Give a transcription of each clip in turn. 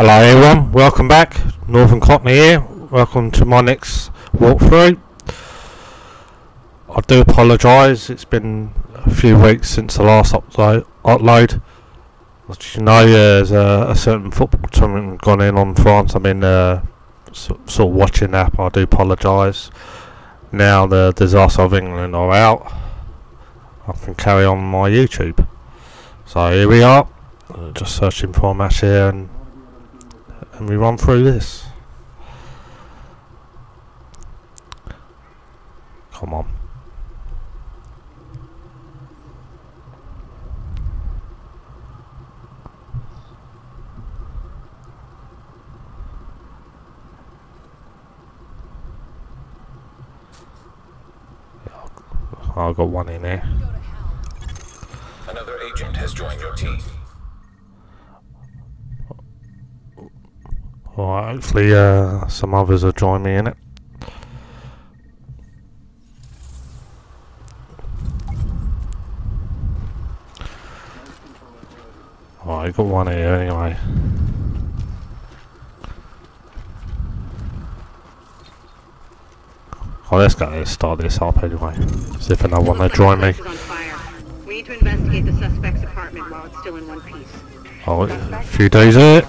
Hello everyone, welcome back. Northern Cockney here. Welcome to my next walkthrough. I do apologise, it's been a few weeks since the last upload. upload. As you know, there's a, a certain football tournament gone in on France. I've been uh, so, sort of watching that, I do apologise. Now the disaster of England are out, I can carry on my YouTube. So here we are, just searching for a match here and and we run through this. Come on. I got one in there. Another agent has joined your team. Alright, hopefully uh, some others will join me in it. Alright, I got one here anyway. Oh, let's go. Let's start this up anyway. See if another one will join me. We need to investigate the suspect's apartment while it's still in one piece. Oh, a few days here.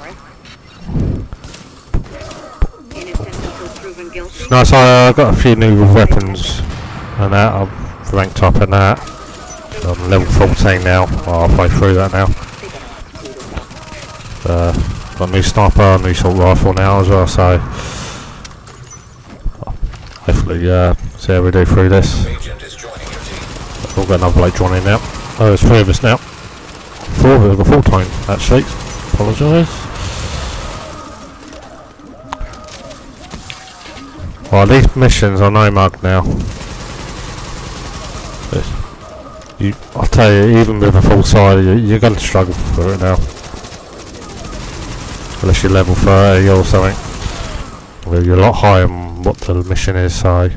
No, so uh, got a few new weapons and that. I've ranked up in that. I'm level 14 now. Well, halfway through that now. Uh, got a new sniper, a new assault rifle now as well, so hopefully uh, see how we do through this. We've got another bloke joining now. Oh, there's three of us now. Four of us, got full time actually. Apologise. Well, these missions are no mug now. You, I'll tell you, even with a full side, you, you're going to struggle for it now. Unless you're level 30 or something. Well, you're a lot higher than what the mission is, so...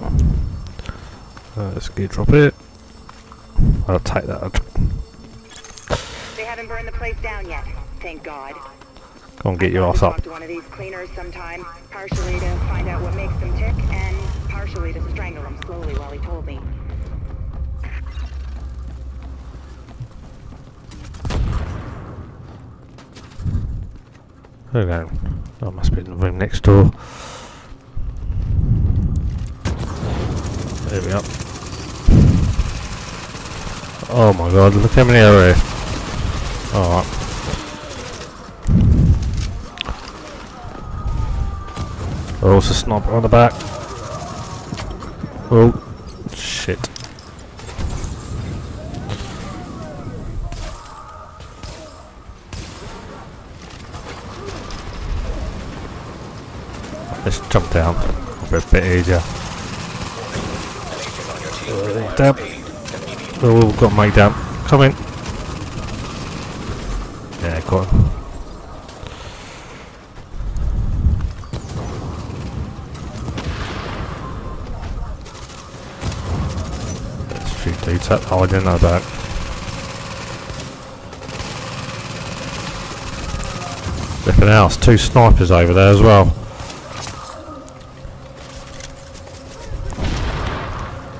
Uh, let's get drop it. I'll take that. They haven't burned the place down yet. Thank God. Go and get your ass up. one of these cleaners sometime, partially to find out what makes them tick, and partially to strangle them slowly while he told me. There we go. Oh, must be in the room next door. There we are. Oh my god, look how many are here. Alright. Oh, also sniper on the back. Oh, shit. Let's jump down. A bit, easier. Uh. Oh, we've got Mike down. Come in. Yeah, go on. There's didn't know that. Flipping else, two snipers over there as well.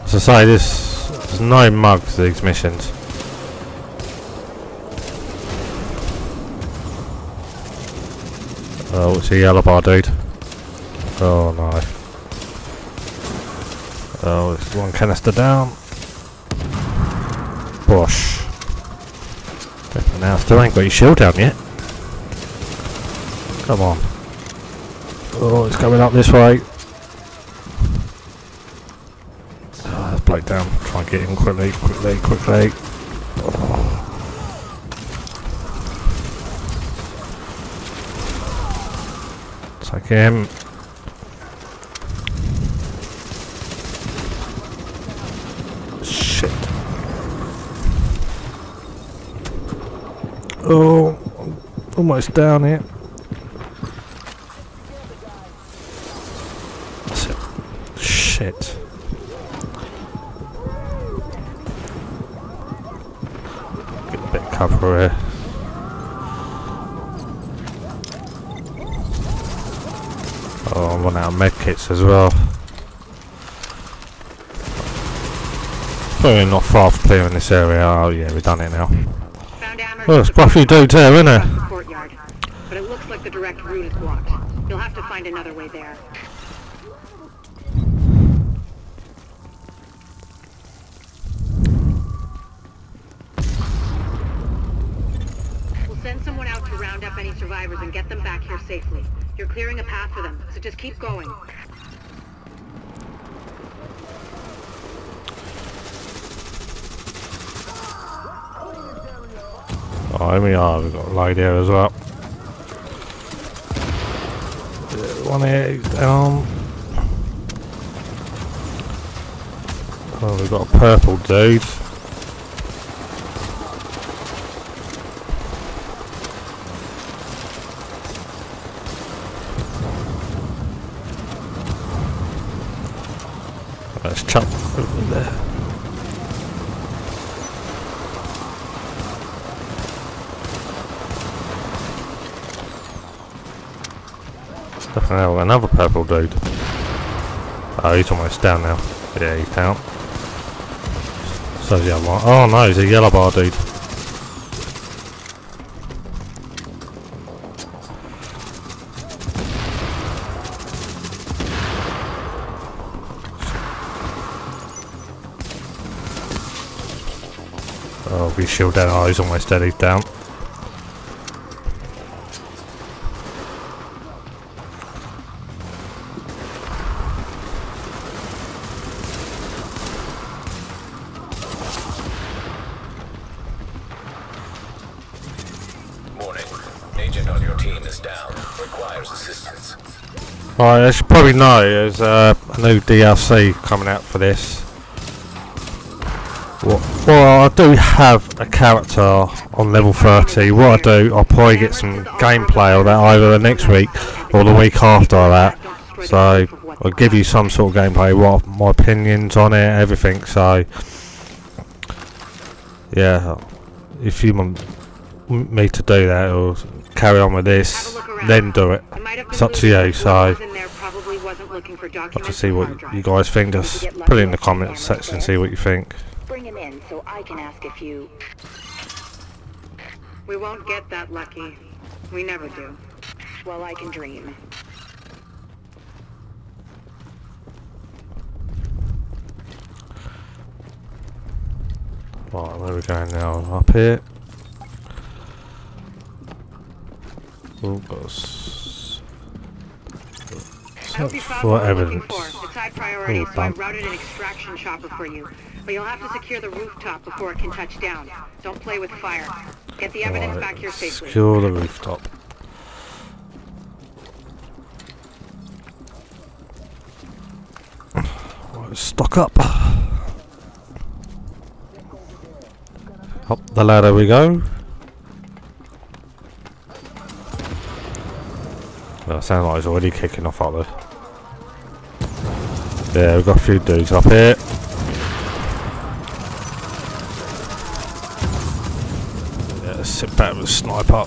As I say, this there's no mugs these missions. Oh, uh, it's a yellow bar dude? Oh no. Oh, there's one canister down. Bosh. Now still ain't got your shield down yet. Come on. Oh, it's coming up this way. Ah, oh, let's bloke down. Try and get him quickly, quickly, quickly. Oh. Take him. almost down here. Shit. Get a bit of cover here. Oh, I'm running out of medkits as well. Probably not far from clearing this area. Oh yeah, we've done it now. Well, it's quite a few dudes here, isn't there? Direct route is blocked. You'll have to find another way there. We'll send someone out to round up any survivors and get them back here safely. You're clearing a path for them, so just keep going. Oh, we are. We've got a load here as well. Yeah, One he's down. Oh, we've got a purple dude. Let's chuck over there. Have another purple dude. Oh, he's almost down now. Yeah, he's down. So's the other one. Oh no, he's a yellow bar dude. Oh, we shield down. Oh, he's almost dead. He's down. Right, as you probably know, there's uh, a new DLC coming out for this. Well, I do have a character on level 30. What I do, I'll probably get some gameplay of that either the next week or the week after that. So, I'll give you some sort of gameplay, what my opinions on it, everything. So, yeah, if you want me to do that or carry on with this, then do it. It's up to you, so I'll I'll have to see what you guys think. Just put it in the comments section, see what you think. Bring him in so I can ask a few. We won't get that lucky. We never do. Well, I can dream. Right, where are we going now? Up here. Got s- I hope you found for evidence. for. It's high priority, so I routed an extraction chopper for you. But you'll have to secure the rooftop before it can touch down. Don't play with fire. Get the evidence back here Right, safely. secure the rooftop. Right, stock up. Up the ladder we go. That sounds like it's already kicking off up there. Yeah, we've got a few dudes up here. Yeah, sit back sniper.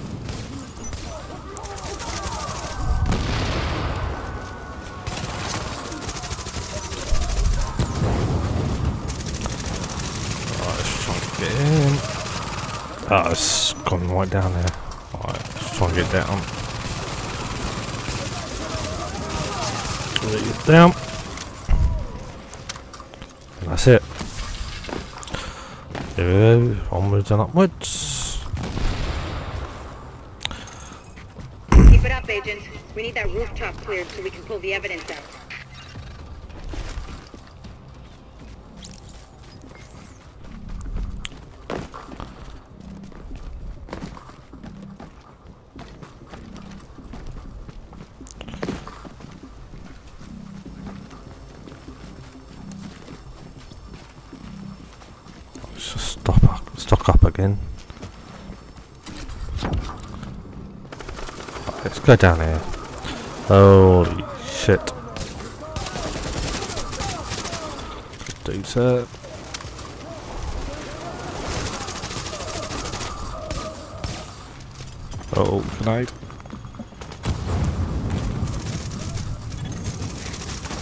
Right, let's. Oh, it's gone right down there. Right, let's try and get down. Let it down. And that's it. There we go, onwards and upwards. Keep it up, Agent. We need that rooftop cleared so we can pull the evidence out. Let's just stop up, stock up again. Right, Let's go down here. Holy shit. Dudes there. Oh, grenade.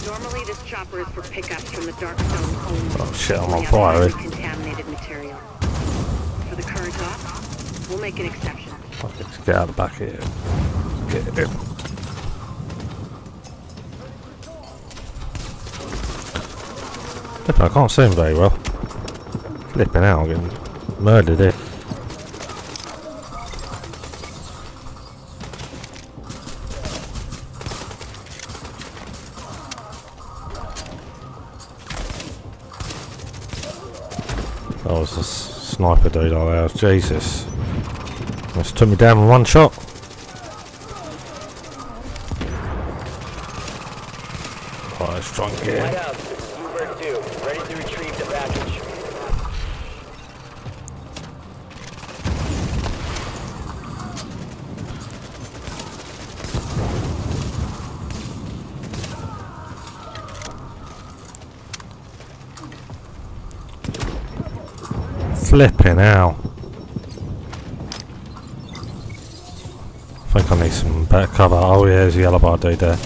Normally, this chopper is for pickups from the dark zone only. Oh shit, I'm on fire. eh? Contaminated material. The current op, we'll make an exception. Let's get out of back here. Get. Flipping, I can't see him very well. Flipping out, I'm getting murdered here. Sniper dude out there. Jesus. Almost took me down in one shot. Right, let's try and get in. White House, this is Bluebird 2. Ready to retrieve the package. Flipping out. I think I need some better cover. Oh yeah, there's a yellow bar dude there.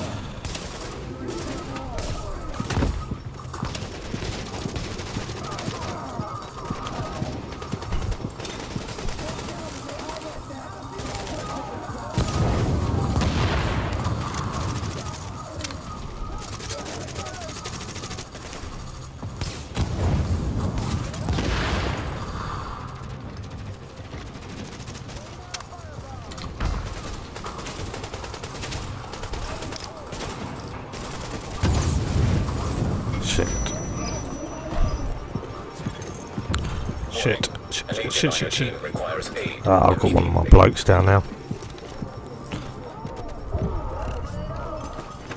Shit. Shit. Shit, shit, shit, on your shit, shit. team requires aid. Ah, I've got one of my blokes down now.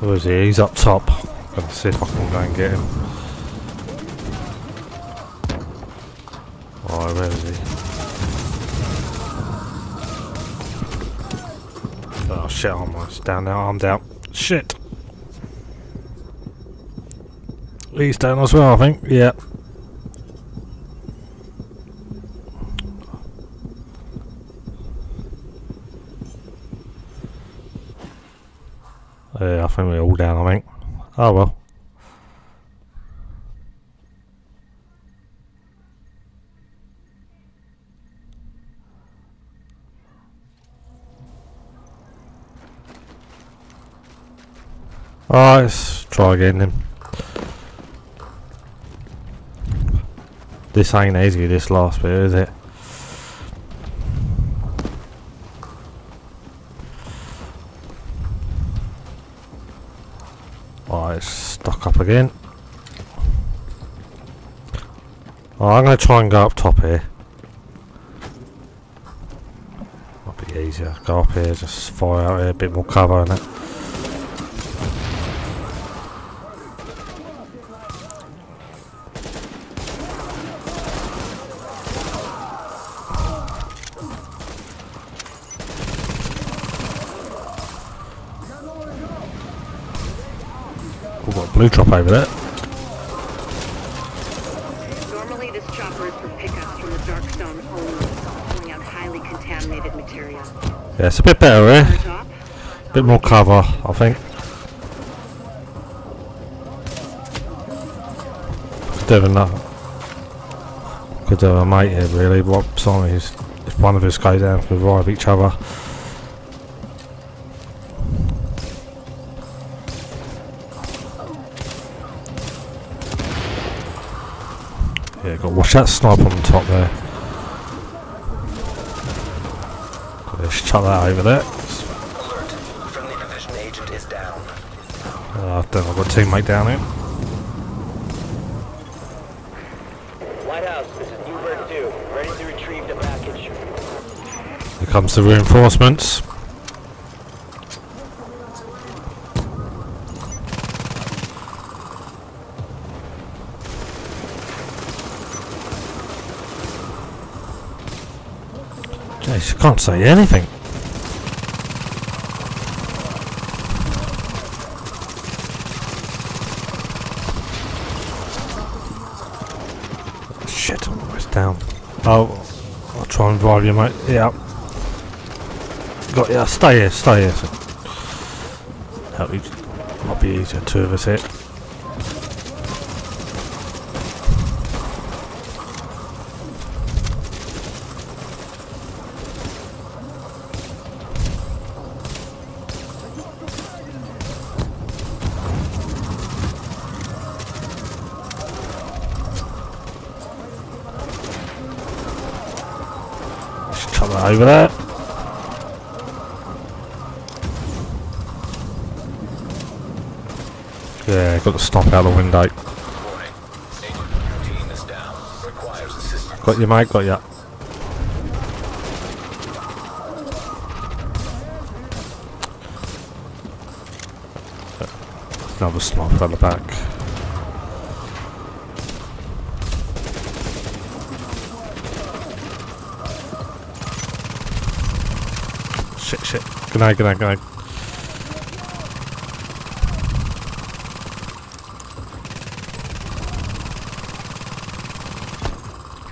Who is he? He's up top. Gonna see if I can go and get him. Oh, where is he? Oh shit, I'm almost down now. I'm down. Shit. He's down as well, I think. Yeah. Yeah, I think we're all down, I think. Oh well. Alright, let's try again then. This ain't easy, this last bit, is it? Alright, it's stuck up again. Oh, I'm going to try and go up top here. Might be easier. Go up here, just fire out here, a bit more cover and that. We've got a blue drop over there. Normally, this chopper is for pickups from the dark zone only. Pulling out highly contaminated material. Yeah, it's a bit better eh? op, bit more cover, I think. Could have enough. Could have a mate here, really. What something is if one of us goes down, we revive each other. That sniper on the top there. Let's chuck that over there. Alert. Friendly division agent is down. I don't know, I've got a teammate down here. White House, this is Bluebird 2. Ready to retrieve the package. Here comes the reinforcements. You can't say anything. Shit, I'm almost down. Oh, I'll try and drive you, mate. Yeah. Got yeah. Stay here. Stay here. So. That'll be, might be easier. Two of us here. Over there. Yeah, got to stop out the window. On your assistance. Got. Got you. Another sniper at the back. Shit, shit. Good night, good night, good night.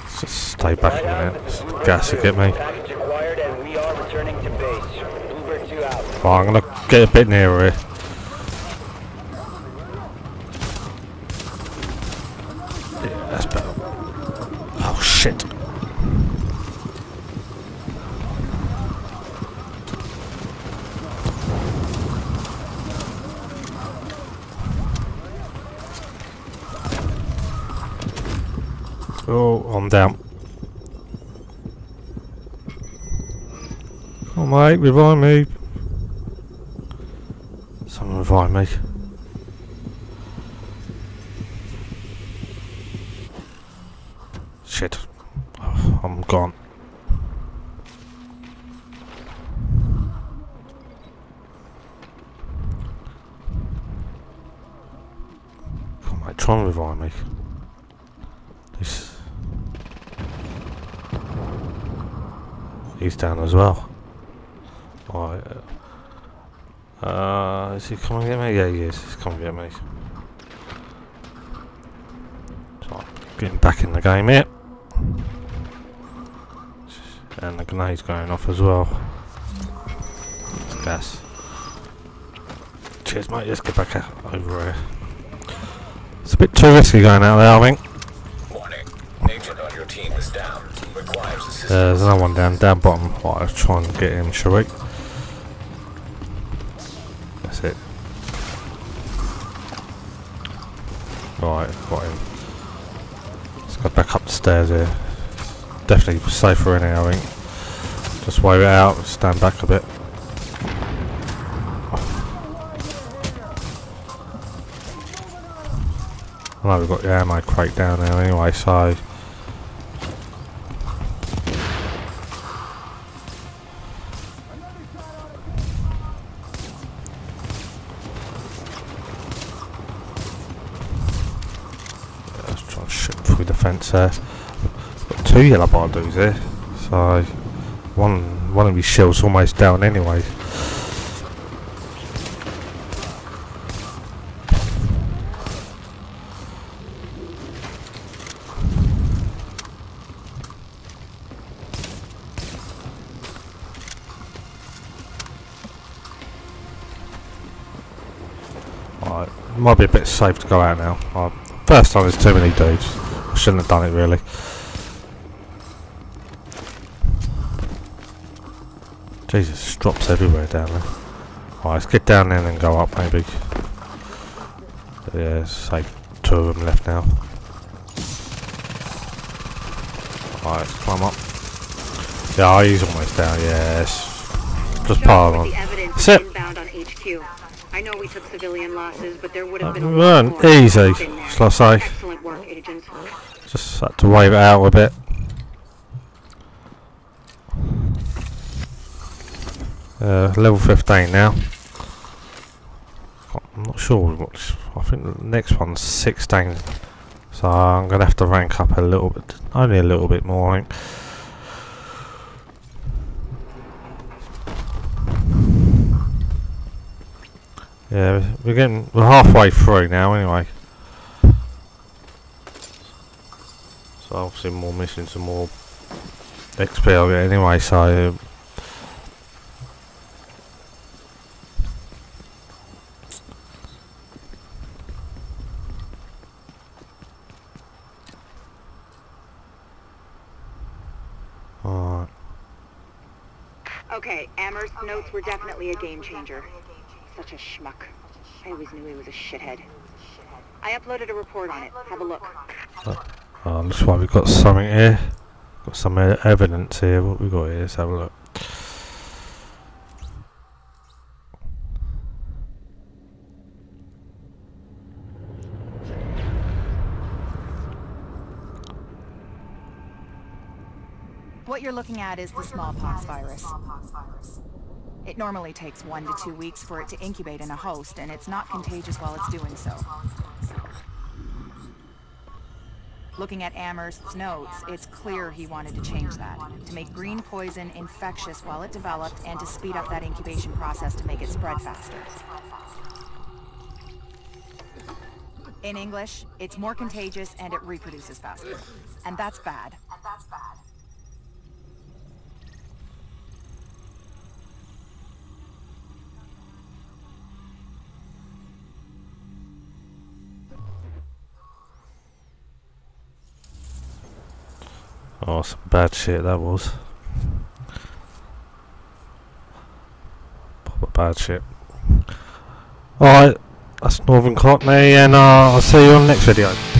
Let's just stay back a minute. this is This Gas 2. get me. Package acquired and we are returning to base. Bluebird 2 out. Right, I'm gonna get a bit nearer here. Yeah, that's better. Oh shit. Down. Oh mate, revive me. Someone revive me. Shit. Oh, I'm gone. Come on, mate, try and revive me. This. He's down as well. Right. Uh, uh, is he coming at me? Yeah, he is. He's coming at me. So, getting back in the game here. And the grenade's going off as well. It's Gas. Cheers, mate. Let's get back out over here. It's a bit too risky going out there, I think. Uh, there's another one down, down bottom. Right, let's try and get him, shall we? That's it. Right, got him. Let's go back up the stairs here. Definitely safer in here, I think. Just wave it out, stand back a bit. I know we've got the ammo crate down there anyway, so Let's try through the fence there. Got two yellow bar dudes here, so one one of these shells almost down anyway. Right, might be a bit safe to go out now. First time there's too many dudes. I shouldn't have done it really. Jesus, drops everywhere down there. Right, let's get down there and then go up maybe. Yeah, like two of them left now. Right, let's climb up. Yeah, he's almost down, yes. Just pile on. evidence Sit. inbound on HQ. I know we took civilian losses, but there would have Uh, been a lot weren't easy, shall I say. Excellent work, agents. Just had to wave it out a bit. Uh, level 15 now. I'm not sure what. I think the next one's 16. So I'm going to have to rank up a little bit. Only a little bit more, I think. Yeah, we're getting. We're halfway through now, anyway. So obviously more missing some more XP anyway, so um, Alright. Okay, Amherst notes were definitely a game changer. Such a schmuck. I always knew he was a shithead. I uploaded a report on it. Have a look. Oh, looks like we've got something here. Got some evidence here. What we got here? Let's have a look. What you're looking at is the smallpox virus. It normally takes one to two weeks for it to incubate in a host, and it's not contagious while it's doing so. Looking at Amherst's notes, it's clear he wanted to change that, to make green poison infectious while it developed, and to speed up that incubation process to make it spread faster. In English, it's more contagious and it reproduces faster. And that's bad. And that's bad. Oh, some bad shit that was. Proper bad shit. Alright, that's Northern Cockney, and uh, I'll see you on the next video.